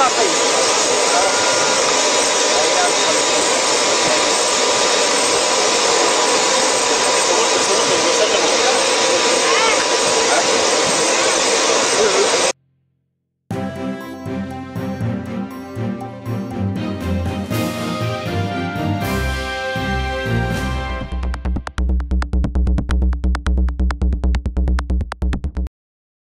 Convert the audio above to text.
ลาก